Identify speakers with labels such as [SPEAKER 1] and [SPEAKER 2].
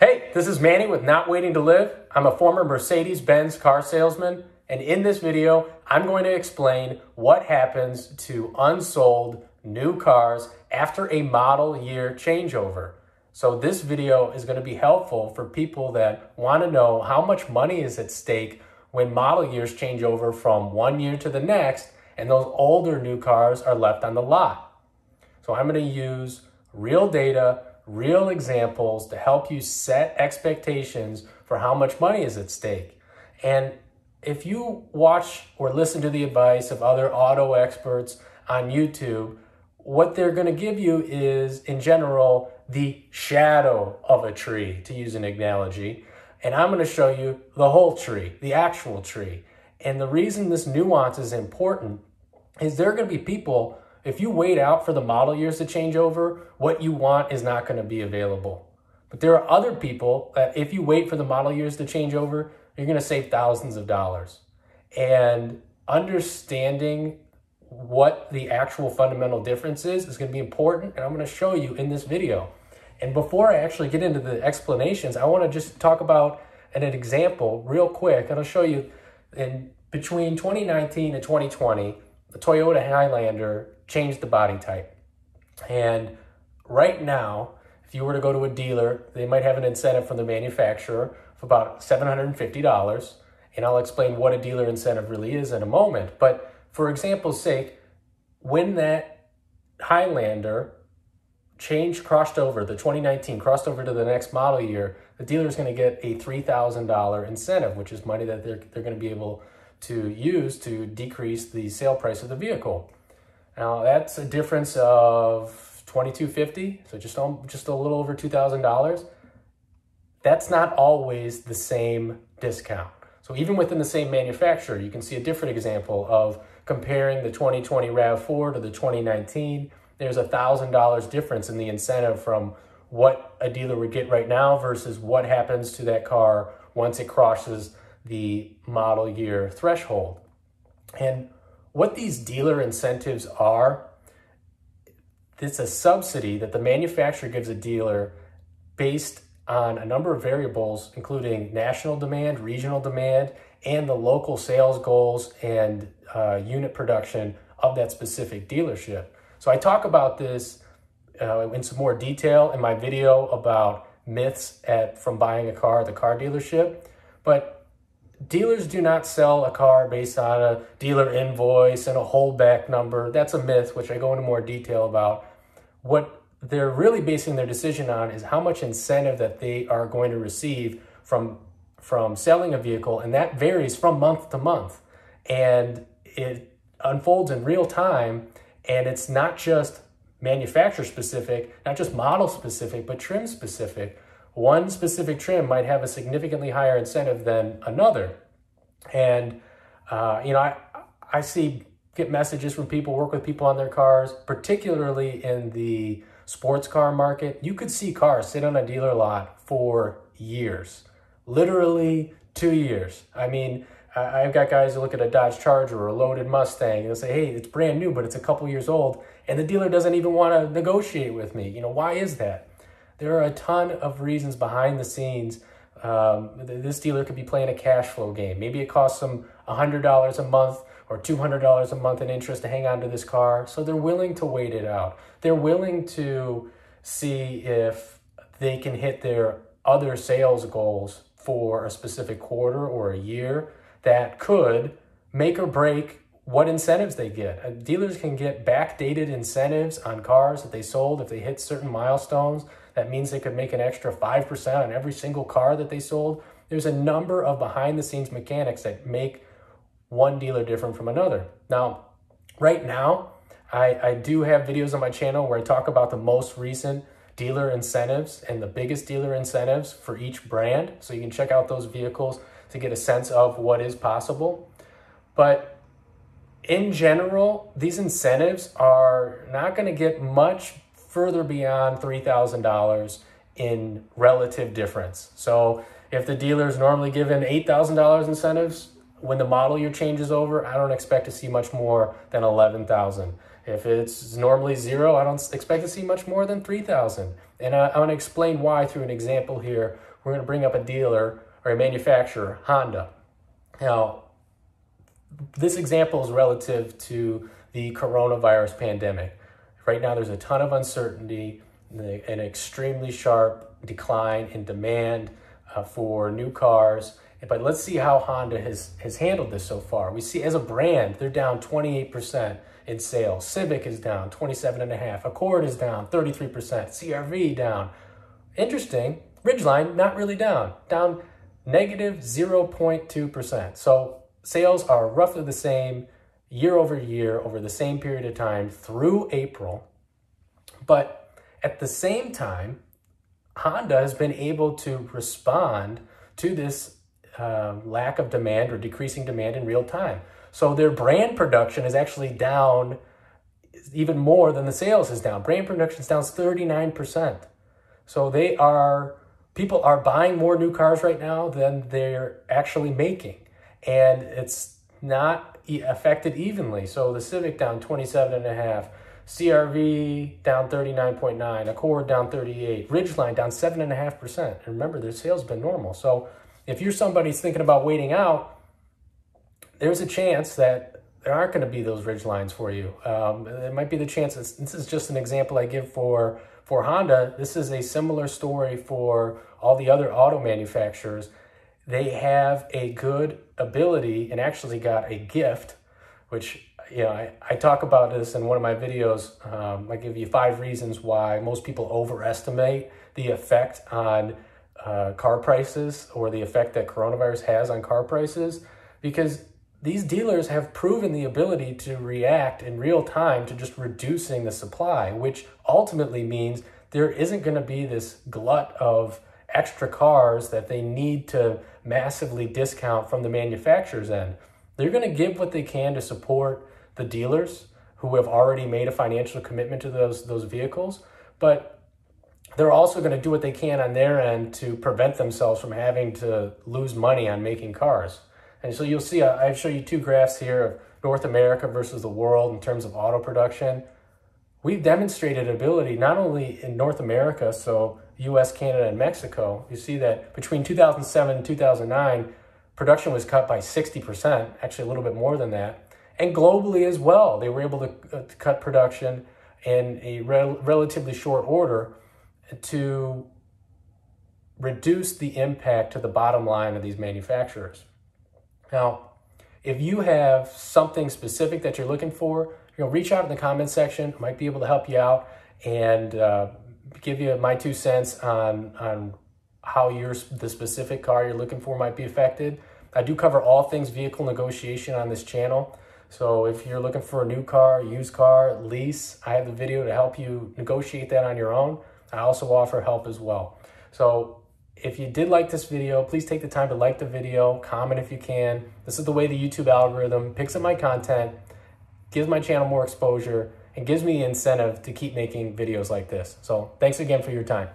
[SPEAKER 1] Hey, this is Manny with Not Waiting to Live. I'm a former Mercedes-Benz car salesman, and in this video, I'm going to explain what happens to unsold new cars after a model year changeover. So this video is going to be helpful for people that want to know how much money is at stake when model years change over from one year to the next and those older new cars are left on the lot. So I'm going to use real data real examples to help you set expectations for how much money is at stake. And if you watch or listen to the advice of other auto experts on YouTube, what they're going to give you is, in general, the shadow of a tree, to use an analogy. And I'm going to show you the whole tree, the actual tree. And the reason this nuance is important is there are going to be people if you wait out for the model years to change over, what you want is not going to be available. But there are other people that if you wait for the model years to change over, you're going to save thousands of dollars. And understanding what the actual fundamental difference is is going to be important. And I'm going to show you in this video. And before I actually get into the explanations, I want to just talk about an, an example real quick. And I'll show you in between 2019 and 2020, the Toyota Highlander changed the body type. And right now, if you were to go to a dealer, they might have an incentive from the manufacturer of about $750. And I'll explain what a dealer incentive really is in a moment. But for example's sake, when that Highlander changed, crossed over, the 2019 crossed over to the next model year, the dealer is going to get a $3,000 incentive, which is money that they're, they're going to be able to use to decrease the sale price of the vehicle. Now that's a difference of 2250, so just just a little over $2,000. That's not always the same discount. So even within the same manufacturer, you can see a different example of comparing the 2020 RAV4 to the 2019. There's a $1,000 difference in the incentive from what a dealer would get right now versus what happens to that car once it crosses the model year threshold. And what these dealer incentives are, it's a subsidy that the manufacturer gives a dealer based on a number of variables, including national demand, regional demand, and the local sales goals and uh, unit production of that specific dealership. So I talk about this uh, in some more detail in my video about myths at from buying a car at the car dealership. But dealers do not sell a car based on a dealer invoice and a holdback number. That's a myth, which I go into more detail about. What they're really basing their decision on is how much incentive that they are going to receive from from selling a vehicle, and that varies from month to month. And it unfolds in real time, and it's not just manufacturer specific, not just model specific, but trim specific one specific trim might have a significantly higher incentive than another. And, uh, you know, I, I see, get messages from people, work with people on their cars, particularly in the sports car market. You could see cars sit on a dealer lot for years, literally two years. I mean, I've got guys who look at a Dodge Charger or a loaded Mustang and they'll say, hey, it's brand new, but it's a couple years old. And the dealer doesn't even want to negotiate with me. You know, why is that? There are a ton of reasons behind the scenes. Um, this dealer could be playing a cash flow game. Maybe it costs them $100 a month or $200 a month in interest to hang on to this car. So they're willing to wait it out. They're willing to see if they can hit their other sales goals for a specific quarter or a year that could make or break what incentives they get. Uh, dealers can get backdated incentives on cars that they sold if they hit certain milestones. That means they could make an extra 5% on every single car that they sold. There's a number of behind the scenes mechanics that make one dealer different from another. Now, right now, I, I do have videos on my channel where I talk about the most recent dealer incentives and the biggest dealer incentives for each brand. So you can check out those vehicles to get a sense of what is possible. But in general, these incentives are not going to get much further beyond $3,000 in relative difference. So if the dealer is normally given $8,000 incentives, when the model year changes over, I don't expect to see much more than 11,000. If it's normally zero, I don't expect to see much more than 3,000. And I, want to explain why through an example here. We're going to bring up a dealer or a manufacturer, Honda. Now, this example is relative to the coronavirus pandemic. Right now, there's a ton of uncertainty, an extremely sharp decline in demand uh, for new cars. But let's see how Honda has, has handled this so far. We see as a brand, they're down 28% in sales. Civic is down 27.5%. Accord is down 33%. CRV down. Interesting. Ridgeline, not really down. Down negative 0.2%. So sales are roughly the same year over year over the same period of time through April. But at the same time, Honda has been able to respond to this uh, lack of demand or decreasing demand in real time. So their brand production is actually down even more than the sales is down. Brand production is down 39%. So they are, people are buying more new cars right now than they're actually making. And it's not affected evenly. So the Civic down 27 and a half, CRV down 39.9, Accord down 38, Ridgeline down 7.5%. And remember, their sales been normal. So if you're somebody who's thinking about waiting out, there's a chance that there aren't going to be those Ridgelines for you. Um, it might be the chance. This is just an example I give for for Honda. This is a similar story for all the other auto manufacturers. They have a good ability and actually got a gift, which you know, I, I talk about this in one of my videos. Um, I give you five reasons why most people overestimate the effect on uh, car prices or the effect that coronavirus has on car prices because these dealers have proven the ability to react in real time to just reducing the supply, which ultimately means there isn't going to be this glut of extra cars that they need to massively discount from the manufacturer's end. They're going to give what they can to support the dealers who have already made a financial commitment to those those vehicles, but they're also going to do what they can on their end to prevent themselves from having to lose money on making cars. And so you'll see, I show you two graphs here of North America versus the world in terms of auto production. We've demonstrated ability not only in North America, so US, Canada, and Mexico. You see that between 2007 and 2009, production was cut by 60%, actually a little bit more than that and globally as well. They were able to, uh, to cut production in a rel relatively short order to reduce the impact to the bottom line of these manufacturers. Now, if you have something specific that you're looking for, you know, reach out in the comment section. I might be able to help you out and uh, give you my two cents on on how your the specific car you're looking for might be affected. I do cover all things vehicle negotiation on this channel. So if you're looking for a new car, used car, lease, I have the video to help you negotiate that on your own. I also offer help as well. So if you did like this video, please take the time to like the video, comment if you can. This is the way the YouTube algorithm picks up my content, gives my channel more exposure, and gives me the incentive to keep making videos like this. So thanks again for your time.